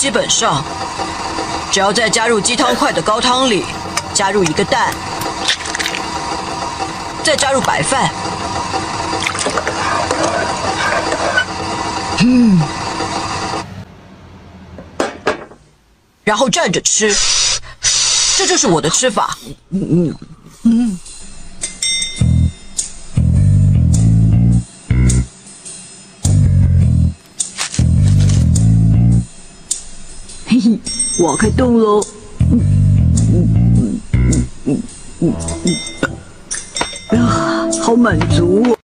基本上，只要在加入鸡汤块的高汤里加入一个蛋，再加入白饭，嗯，然后蘸着吃，这就是我的吃法。嗯嗯。挖开洞喽！嗯嗯嗯嗯嗯嗯，啊，好满足。哦